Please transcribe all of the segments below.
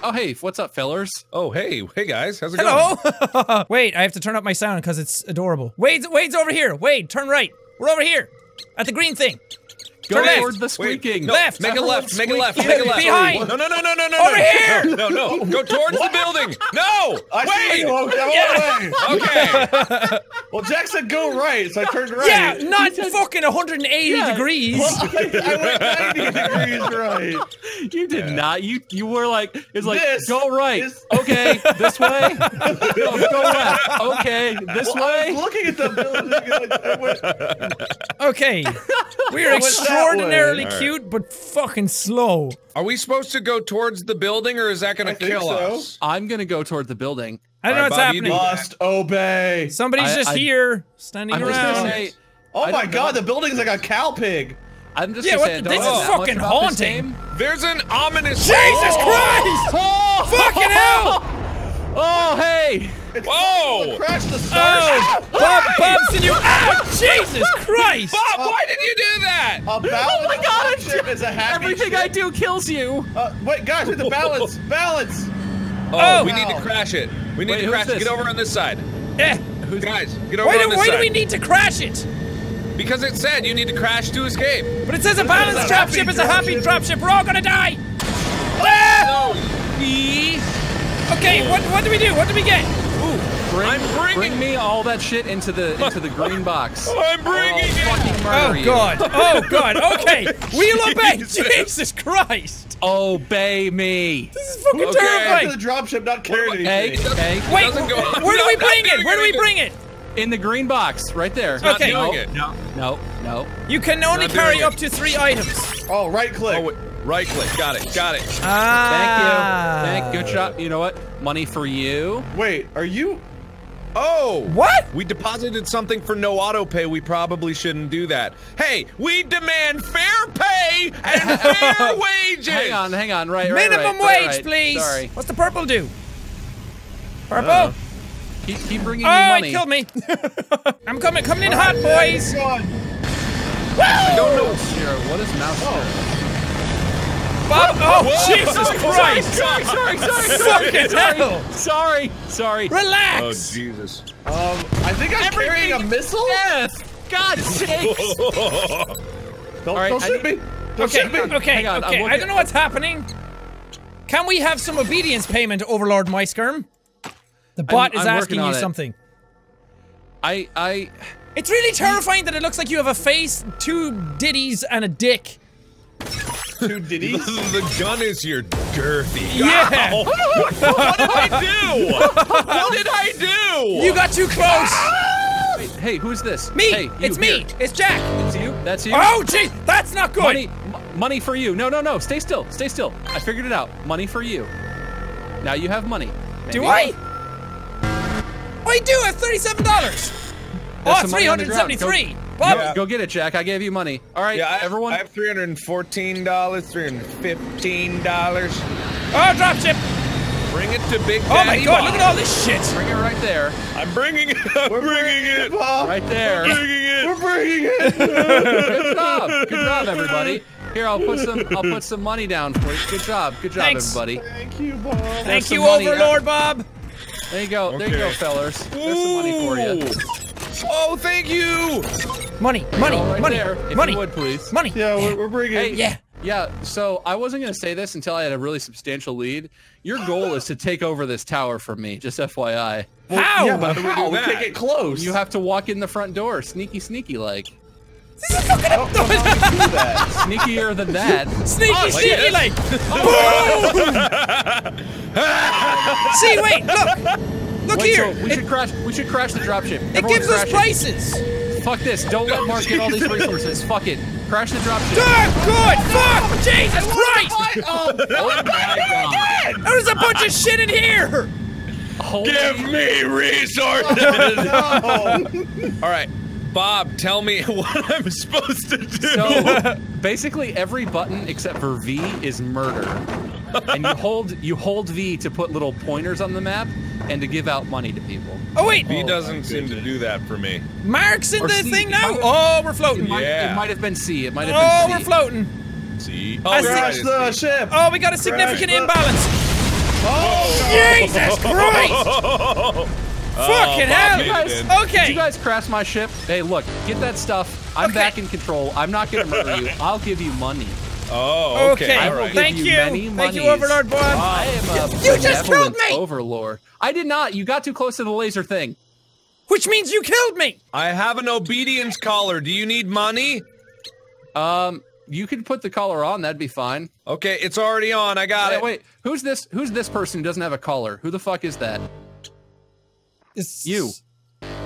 Oh, hey, what's up, fellers? Oh, hey, hey guys, how's it going? Hello. Wait, I have to turn up my sound because it's adorable. Wade's Wade's over here. Wade, turn right. We're over here at the green thing. Go Turn left. toward the squeaking. No, Left. Make a left. Make a left. Make a left. Behind. No, no, no, no, no, no. Over no. here. No, no. Go towards the building. No. I see Wait. you. Okay, Okay. Well, Jack said go right, so I turned right. Yeah, not fucking 180 Yeah. degrees. I went 90 degrees right. You did not. You you were like it's like This go right. is- Okay, this way. No, go left. Okay, this Well, I way. was looking at the building. and I- I went- Okay, we're went that extraordinarily way. cute, but fucking slow. Are we supposed to go towards the building, or is that going I to think kill so. us? I'm gonna go toward the building. I don't know Alright, what's Bob, you happening. do- Must obey. Somebody's I- just I- here, standing I'm just around. gonna say. Oh my god, know. the building's like a cow pig. I'm just Yeah, what- say. This is that fucking about haunting. There's an ominous. Jesus Oh! Christ! Oh, Fucking hell! Oh, hey! Whoa! Crash the Oh, stars. Bob, Bob's in you. Ah, Jesus Christ! Bob, why did you do that? A balance Oh my God, ship is a happy Everything ship. I do kills you. Uh, wait, guys, we have to balance. Balance. Oh, Oh. we need to crash it. We need Wait, to crash it. Get over on this side. Eh, Guys, get over why on do, this why side. Why do we need to crash it? Because it said you need to crash to escape. But it says a is balanced a happy dropship is a happy dropship. dropship. We're all gonna die. Ah! No. Me. Okay, what what do we do? What do we get? Bring, I'm bringing- bring me all that shit into the into the green box. I'm bringing I'll it. fucking murder Oh you. God! Oh God! Okay, we'll obey. Jesus. Jesus Christ! Obey me. This is fucking Okay. To terrifying. the dropship, not carrying Hey, anything. hey, Wait, doesn't go- where do we bring it? Where do we bring it? in the green box right there. not Okay. doing No, it. no, no, no. You can only Not carry it. up to three items. Oh, right click. Oh, wait. Right click. Got it. Got it. Ah. Thank you. Thank. Good shot. You know what? Money for you. Wait, are you? Oh. What? We deposited something for no auto pay. We probably shouldn't do that. Hey, we demand fair pay and fair wages. Hang on, hang on. Right, right, Minimum right, wage, right. please. Sorry. What's the purple do? Purple? Uh, Keep, keep bringing oh, me it killed me. I'm coming, coming in hot, boys. God. I don't know. Zero. What is mouse? Bob, oh, Whoa. Jesus Christ! Sorry, sorry, sorry, sorry, Fucking sorry, hell. sorry, sorry. Relax. Oh Jesus. Um, I think I'm carrying a missile. Death. God sakes. Don't, right, don't shoot me. Don't Okay, shoot me. okay, Hang on, I'm okay. I don't know what's happening. Can we have some obedience payment, Overlord Muyskerm? The bot is I'm asking you it. something. I, I. It's really terrifying that it looks like you have a face, two ditties, and a dick. two ditties. the gun is your girthy. Yeah. What did I do? what did I do? You got too close. Ah! Wait, hey, who's this? Me. Hey, you, it's me. It's Jack. It's you. That's you. Oh, jeez, that's not good. Money, money for you. No, no, no. Stay still. Stay still. I figured it out. Money for you. Now you have money. Maybe do I? I do. I have thirty-seven dollars. Oh, 373. Yeah. go get it, Jack. I gave you money. All right, Yeah, I, everyone. I have three hundred and fourteen dollars, three hundred fifteen dollars. oh, dropship. Bring it to Big Oh my God, Bob. look at all this shit. Bring it right there. I'm bringing it. I'm bringing it. Bob. Right there. We're Bringing it. We're bringing it. Good job. Good job, everybody. Here, I'll put some. I'll put some money down for you. Good job. Good job, Thanks. everybody. Thank you, Bob. Thank you, money. Uh, Overlord Bob. There you go. There you go, Okay. fellers. There's some money for you. Oh, thank you. Money, money, All right money, there. If money, you would, please. money. Yeah, we're, we're bringing. Hey, Yeah. Yeah, so I wasn't going to say this until I had a really substantial lead. Your goal is to take over this tower from me, just FYI. How? Yeah, but do we how? We that? can't get close. You have to walk in the front door, sneaky, sneaky like. this is fucking I don't know how to do that. Sneakier than that. sneaky, Oh, sneaky, yes. like. See, wait, look, look Wait, here. so we it should crash. We should crash the dropship. it Everyone gives us crash it. Fuck this! Don't let Mark get all these resources. Fuck it. Crash the dropship. Good, good, fuck, oh, Jesus Christ! Oh, oh my god! There's a bunch of shit in here. Holy Give me resources. Oh, All right, Bob, tell me what I'm supposed to do. So basically, every button except for V is murder, and you hold you hold V to put little pointers on the map and to give out money to people. Oh wait, he doesn't seem to do that for me. Mark's in Or the C. thing It now. might- Oh, we're floating. It might, Yeah. it might have been C. It might have Oh, have we're been C. floating. See? I Oh, see- crash the ship. Oh, we got a significant the- imbalance. Jesus Christ! Uh, Fucking hell! Bob guys- did. Did Okay. you guys crash my ship? Hey, look, get that stuff. I'm Okay. back in control. I'm not gonna murder you. I'll give you money. Oh, okay. Okay. I right. Thank you you. many Thank you. Overlord Boy. I am a You just killed me! Overlord. I did not. You got too close to the laser thing. Which means you killed me. I have an obedience collar. Do you need money? Um, you could put the collar on. That'd be fine. Okay, it's already on. I got Wait, it. wait. Who's this? Who's this person who doesn't have a collar? Who the fuck is that? It's- You.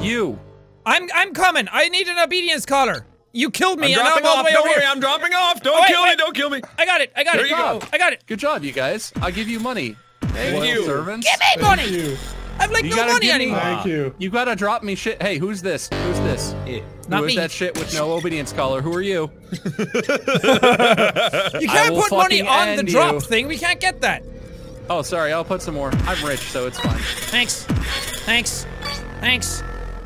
You. I'm I'm coming. I need an obedience collar. You killed me, I'm and dropping I'm all the off. way Don't over worry, here. I'm dropping off. Don't wait, kill me. Don't kill me. I got it. I got There it. you go. I got it. Good job, you guys. I'll give you money. Thank Loyal you. servants. Give me money. you. I've like You no gotta money give me- anymore. Thank you. You gotta drop me shit. Hey, who's this? Who's this? Not Who is me. that shit with no obedience collar? Who are you? You I can't will put money fucking on the end drop you. thing. We can't get that. Oh, sorry. I'll put some more. I'm rich, so it's fine. Thanks. Thanks. Thanks.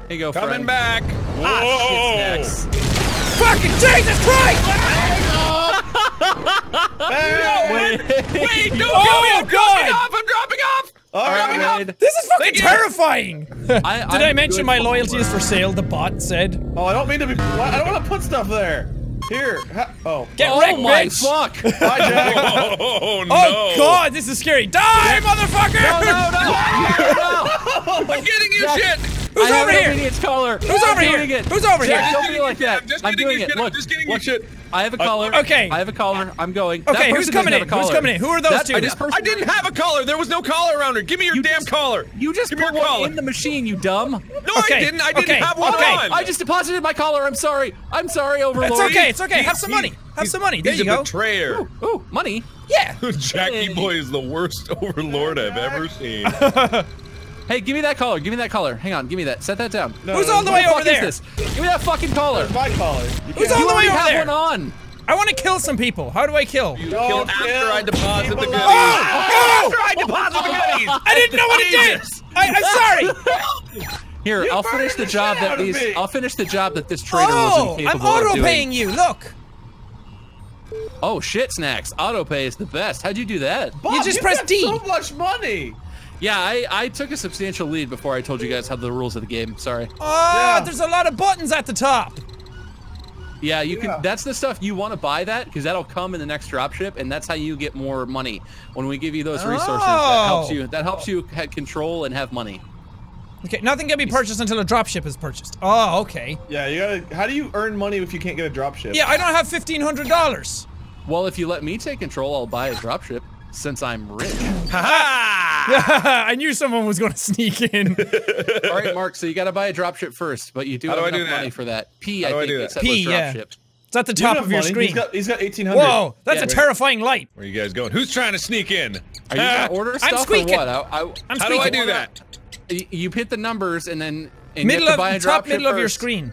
Here you go, Coming friend. back. Ah, Whoa. shit's next. Fucking Jesus Christ! Wait, don't Oh, kill me. I'm God. dropping off. I'm dropping off. All All right, right, Wade. This is fucking Thank you. terrifying. Did I, I I'm mention my loyalty is for sale? The bot said. Oh, I don't mean to be. I don't want to put stuff there. Here. Ha oh. Get Oh wrecked, my bitch. fuck! Bye, Jack. Oh no. Oh God, this is scary. Die, motherfucker! No, no, no! no. I'm getting you Jack. shit. Who's I over an here? obedience collar. Who's I'm over here? doing It. Who's over Jack, here? Don't Just be like that. I'm doing it. you Look, shit. Just getting look. shit. I have a uh, collar. okay. I have a collar. I'm going. Okay, That who's coming in? Who's coming in? Who are those That- two? I just I didn't have a collar. There was no collar around her. Give me your You damn just- collar. You just Give put one collar. in the machine, you dumb. No, Okay, I didn't. I didn't okay, have one okay. on. I just deposited my collar. I'm sorry. I'm sorry, Overlord. It's okay. It's okay. Have some money. Have some money. There He's you a go. betrayer. Ooh, money. Yeah. Jackie Boy is the worst overlord I've ever seen. Hey, give me that collar. Give me that collar. Hang on. Give me that. Set that down. No, Who's all the way the over fuck there? is this? Give me that fucking collar. There's my collar. You Who's can't- all the way over have there? one on. I want to kill some people. How do I kill? Kill Don't after kill I deposit the goodies. Oh! After I deposit the goodies, I didn't know what it did. I'm sorry. Here, You I'll finish the the job that these. me. I'll finish the job that this traitor Oh, was I'm incapable of auto doing. paying you. Look. Oh shit, snacks! Auto pay is the best. How'd you do that? Bob, You just you've press D. So much money. Yeah, I, I took a substantial lead before I told you guys how the rules of the game. Sorry. Oh, Yeah. there's a lot of buttons at the top. Yeah, you Yeah. can. That's the stuff you want to buy that because that'll come in the next dropship, and that's how you get more money. When we give you those resources, that helps Oh. you. That helps you ha- control and have money. Okay, nothing can be purchased until a dropship is purchased. Oh, okay. Yeah, you gotta. How do you earn money if you can't get a dropship? Yeah, I don't have fifteen hundred dollars. Well, if you let me take control, I'll buy a dropship since I'm rich. Ha ha I knew someone was going to sneak in. All right, Mark. So you got to buy a dropship first, but you do How have do I enough do money for that. P, How I do I think do it that? said P, was yeah. dropship. It's at the top have of your money. screen. He's got. He's got eighteen hundred. Whoa, that's Yeah, a wait. terrifying light. Where are you guys going? Who's trying to sneak in? Are you Ah, gonna order stuff squeaking. or what? I, I, I'm How do I do that? you hit the numbers and then and Middle you have of to buy a the top dropship middle of your screen.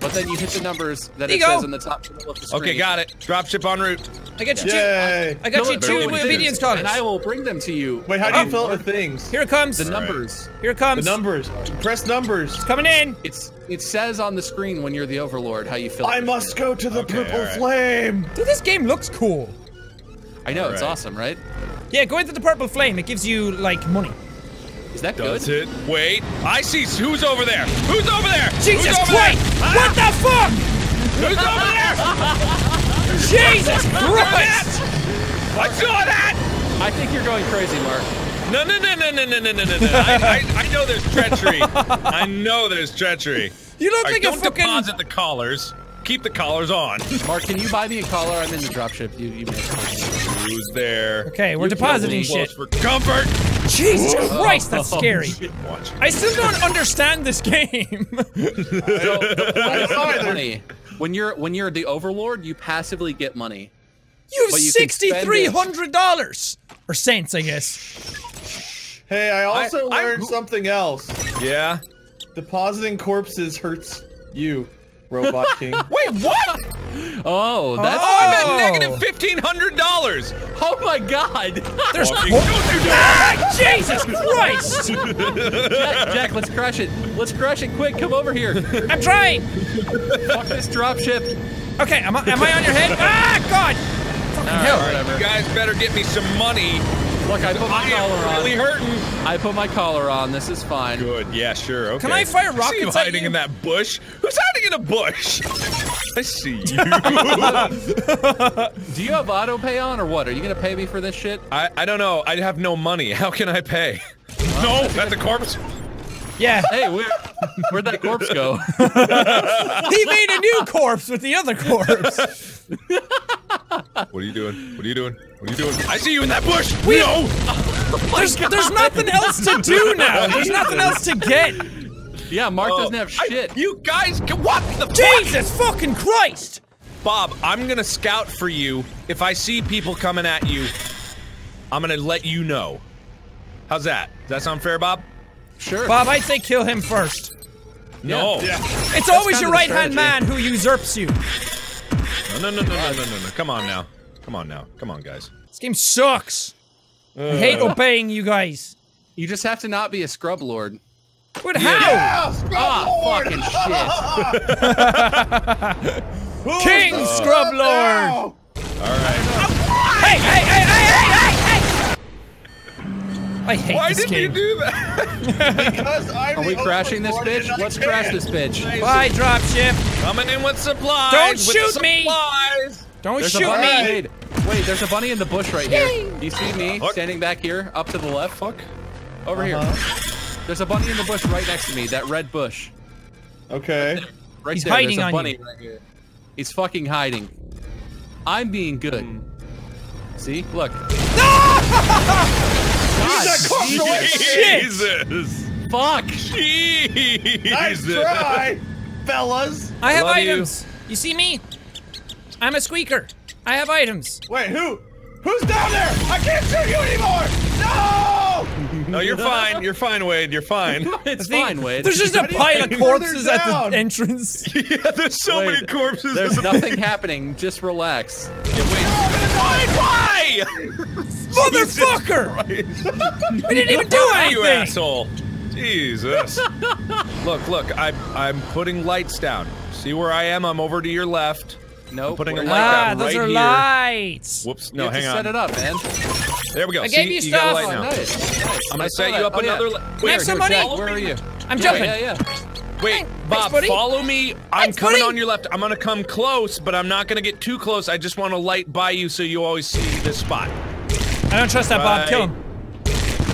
But then you hit the numbers that There it you go. says in the top middle of the screen. Okay, got it. Dropship en route. I got you Yay. two. I got Fill you two fill obedience things, collars. And I will bring them to you. Wait, how do you fill it with things? Here it comes. The numbers. Here it comes. The comes. numbers. Press numbers. Coming in. It's it says on the screen when you're the overlord how you fill I it. must go to the Okay, purple alright. flame. Dude, this game looks cool. I know it's awesome, right? Yeah, go into the purple flame. It gives you like money. Is that Does good? it? Wait. I see. Who's over there? Who's over there? Jesus over Christ! There? What the fuck? Who's over there? Jesus Christ! I saw that. I think you're going crazy, Mark. No, no, no, no, no, no, no, no, no. no. I, I, I know there's treachery. I know there's treachery. You look All like right, a don't fucking. deposit the collars. Keep the collars on. Mark, can you buy me a collar? I'm in the dropship. You, you made. Who's there? Okay, we're You depositing shit. For comfort. Jesus Christ, that's Oh, scary. Watch. I still don't understand this game. I don't don't either. money. When you're when you're the overlord, you passively get money. You have But you can spend it. sixty-three hundred dollars or cents, I guess. Hey, I also I- learned something else. Yeah. Depositing corpses hurts you, Robot King. Wait, what? Oh, that's Oh. I'm at negative fifteen hundred dollars. oh my god. There's Walking. Don't do ah, Jesus Christ! Jack, Jack, let's crush it. Let's crush it quick. Come over here. I'm trying. Fuck this dropship. Okay, am I, am I on your head? Ah, God! Fucking hell! You guys better get me some money. Look, I put my I collar am really hurting. I put my collar on. This is fine. Good. Yeah, sure. Okay. Can I fire I see you rockets at hiding you? in that bush. Who's hiding in a bush? I see you. Do you have auto pay on or what? Are you gonna pay me for this shit? I, I don't know. I have no money. How can I pay? no, that's a corpse. Yeah. Hey, where, where'd that corpse go? he made a new corpse with the other corpse. What are you doing? What are you doing? What are you doing? I see you in that bush. We- no. There's, there's nothing else to do now. There's nothing else to get. Yeah, Mark doesn't oh, have I- shit. you guys, what the fuck? Jesus fucking Christ! Bob, I'm gonna scout for you. If I see people coming at you, I'm gonna let you know. How's that? Does that sound fair, Bob? Sure. Bob, I'd say kill him first. No. It's always your right hand man who usurps you. No, no, no, no, no, no, no, no. Come on now. Come on now. Come on, guys. This game sucks. I hate uh. obeying you guys. You just have to not be a scrub lord. But how? Yeah, Scrub Ah, Lord! fucking shit. King the Scrub Lord. now? All right. Hey, hey, hey, hey, hey, hey, hey! I hate Why this did you do that? Because I'm Are we the crashing this bitch? and I Let's crash this bitch. Bye, dropship. Coming in with supplies. Don't with shoot me. Don't There's shoot me. Wait, wait, there's a bunny in the bush right here. Do you see me Fuck. standing back here, up to the left? Fuck. Over Uh-huh. here. There's a bunny in the bush right next to me. That red bush. Okay. Right there. He's there. hiding There's a on bunny you. right here. He's fucking hiding. I'm being good. Hmm. See? Look. God, Jesus. fuck. Jesus! Nice try, fellas. I have Love you. items. You. see me? I'm a squeaker. I have items. Wait, who? Who's down there? I can't shoot you anymore. No! No, you're fine. You're fine, Wade. You're fine. It's See, fine, Wade. There's just a do you pile of think where they're corpses at the entrance. yeah, there's so many corpses. There's in the- nothing happening. Just relax. Yeah, wait. Why? Why? Motherfucker! We didn't even do Why, you anything. asshole? Jesus. look, look. I'm I'm putting lights down. See where I am? I'm over to your left. Nope. putting a we're light not. Ah, down those right are here. lights. Whoops. You No, have to hang set it up, man. There we go. I See, gave you you got a stuff. light Oh, nice. nice. I'm gonna I set you up. Oh, another. li- Can I have some Here, money? Where are you? I'm Yeah, jumping. Yeah, yeah. Wait, Thanks, Bob, buddy. follow me. I'm Thanks, coming buddy. on your left. I'm gonna come close, but I'm not gonna get too close. I just want to light by you so you always see this spot. I don't trust that, Bob. Kill him.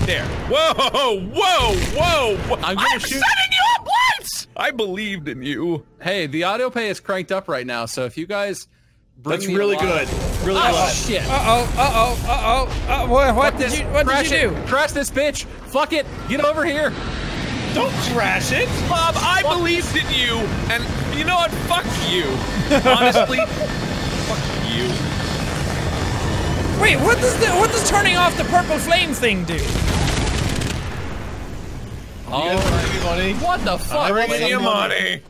There. Whoa, whoa, whoa, whoa. I'm gonna shoot- setting you up lights. I believed in you. Hey, the auto pay is cranked up right now, so if you guys bring That's me really lot- good. Really Oh good. shit! Uh oh. Uh oh. Uh oh. Uh, what? What did you? What did you it. do? Crash this bitch! Fuck it! Get over here! Don't crash it. Bob, I believed in you, and you know what? Fuck you. Honestly, fuck you. Wait. What does the what does turning off the purple flame thing do? Oh, You guys want to give me money? what the fuck? I'm Bring Give me me your money. money.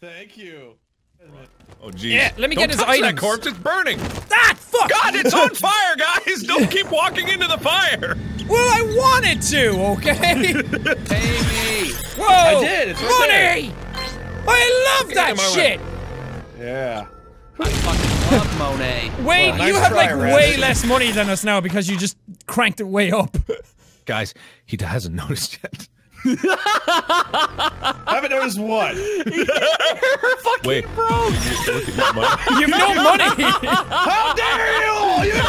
Thank you. Oh, jeez. Yeah, let me Don't get his touch that corpse. It's burning. Ah, fuck! God, it's on fire, guys! Don't keep walking into the fire. Well, I wanted to. Okay. Pay me! Whoa! I did, it's right money. I love that Get my shit. Yeah. I fucking love Monet. Wait, Well, nice you have try, like Rabbit. way less money than us now because you just cranked it way up. Guys, he hasn't noticed yet. I haven't noticed what. Wait. Look at your money. You've no money. How dare you! you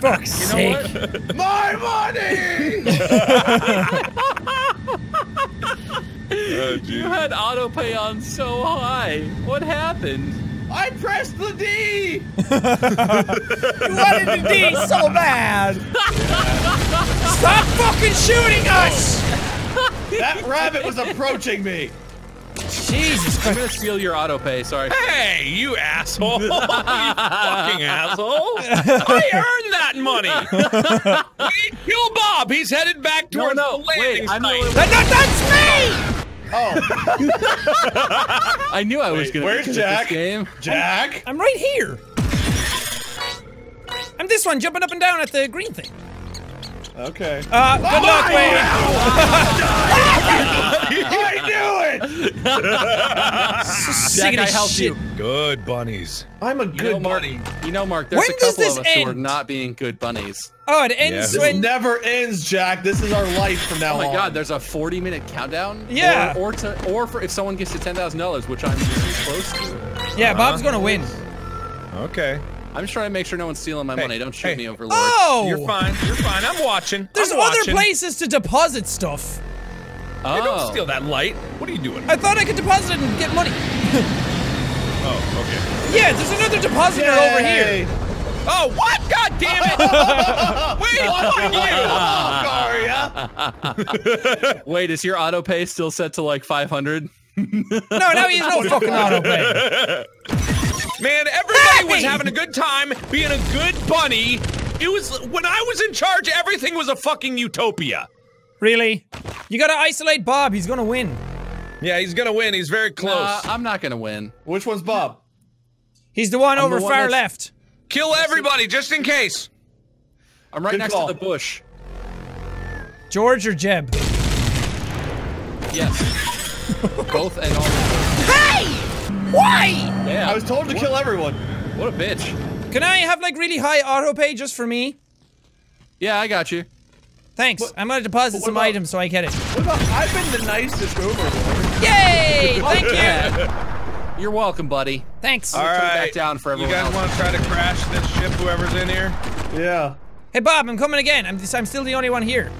Fuck's sake. my money! Oh, You had auto pay on so high. What happened? I pressed the D. You wanted the D so bad. Stop fucking shooting us. That rabbit was approaching me. Jesus I'm gonna steal your auto pay. Sorry. Hey, you asshole! you fucking asshole! I earned that money. we kill Bob. He's headed back No, towards no, the landing wait. I'm the site. only That, that, that's me. Oh, I knew I was Wait, gonna where's be Jack? this game. Jack. I'm right here. I'm this one jumping up and down at the green thing. Okay. Uh, good luck, Wade. I knew it! Sick of Jack, I helped shit. you. Good bunnies. I'm a You know, good Mark, you know, Mark, there's When a couple of us who are not being good bunnies. Oh, it ends Yeah. This never ends, Jack. This is our life from now on. Oh my on. god, there's a 40 minute countdown? Yeah. Or, or, to, or for if someone gets to $10,000, which I'm close to. Yeah, Bob's gonna win. Okay. I'm just trying to make sure no one's stealing my Hey, money. Don't shoot hey. me, Overlord. Oh! You're fine. You're fine. I'm watching. There's I'm other watching. places to deposit stuff. Hey, Oh. don't steal that light. What are you doing? I thought I could deposit it and get money. Oh, okay. Yeah, there's another depositor over here. Oh, what? God damn it! Wait, fuck you! Oh, Wait, is your auto pay still set to like 500? No, now he has no fucking auto pay. Man, everybody was having a good time being a good bunny. It was when I was in charge, everything was a fucking utopia. Really? You gotta isolate Bob. He's gonna win. Yeah, he's gonna win. He's very close. Uh, I'm not gonna win. Which one's Bob? He's the one I'm over the one far left. Kill everybody just in case. I'm right Good next call. to the bush. George or Jeb? Yes. Both and all. Hey! Why? Yeah. I was told to kill everyone. What a bitch. Can I have like really high auto pay just for me? Yeah, I got you. Thanks. I'm gonna deposit some about- items so I get it. What about, I've been the nicest overlord. Yay! Thank you. You're welcome, buddy. Thanks. All turn it back down for You guys want to try to crash this ship? Whoever's in here. Yeah. Hey Bob, I'm coming again. I'm just, I'm still the only one here.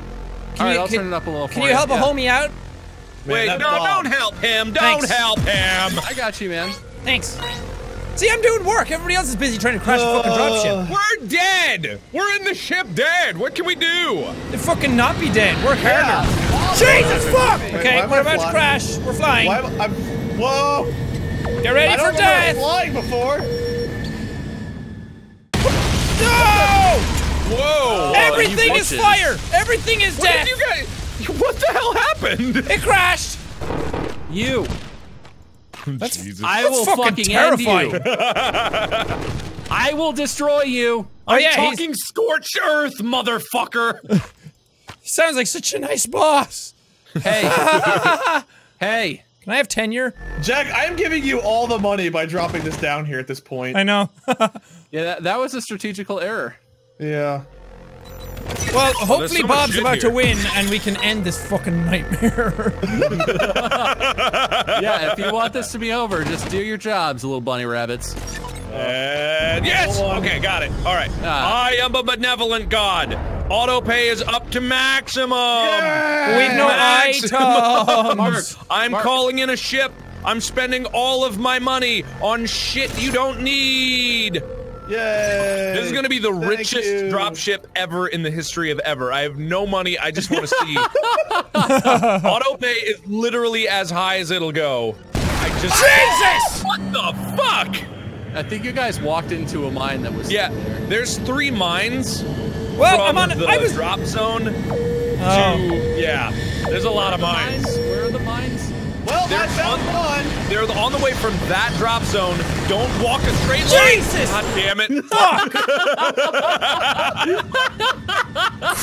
Can All right, you, I'll can, turn it up a little Can you help yeah. a homie out? Wait, no, Bob. don't help him. Don't Thanks. help him. I got you, man. Thanks. See, I'm doing work. Everybody else is busy trying to crash a fucking dropship. Uh. We're dead. We're in the ship dead. What can we do? They fucking not be dead. Work harder. Jesus fuck! Wait, Okay, we're I about to crash. We're flying. Why am I, I'm, whoa! Get ready I for don't remember death. flying before. No! Whoa. Oh, Everything you is bitches. fire. Everything is What death. did you guys? What the hell happened? It crashed. You. That's I That's will fucking fucking terrifying. end you. I will destroy you. Oh yeah, he's- Talking scorched earth, motherfucker. he sounds like such a nice boss. Hey. hey. Can I have tenure? Jack, I am giving you all the money by dropping this down here at this point. I know. Yeah, that, that was a strategical error. Yeah. Well, hopefully so Bob's shit about to win and we can end this fucking nightmare. Yeah, if you want this to be over, just do your jobs, little bunny rabbits. And yes. Okay, got it. All right. Ah. I am a benevolent god. Auto pay is up to maximum. We've no Maximum. items. I'm Mark. calling in a ship. I'm spending all of my money on shit you don't need. Yay! This is gonna be the Thank richest you. dropship ever in the history of ever. I have no money. I just want to see. Auto pay is literally as high as it'll go. I just. Jesus! What the fuck? I think you guys walked into a mine that was Yeah, there. there's three mines Well, from I'm on. the I was. drop zone Oh. to yeah. There's a lot of The mines. Well, They're on- one. They're on the way from that drop zone. Don't walk a straight line. Jesus! God damn it! Fuck!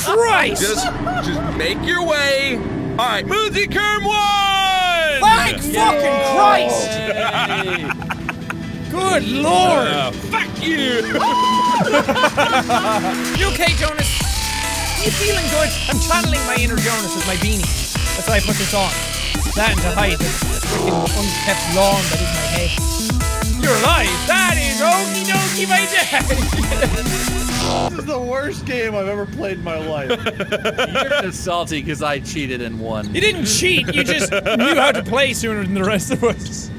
Christ! Just, just make your way. All right, Muyskerm won. Thank fucking Christ! Good lord! Uh, fuck you. You okay, Jonas? You feeling good? I'm channeling my inner Jonas with my beanie. That's why I put this on. That and to hide this freaking unkept lawn that is my head. You're alive! That is okie dokie my dad! This is the worst game I've ever played in my life. You're just salty because I cheated and won. you didn't cheat, you just knew how to play sooner than the rest of us.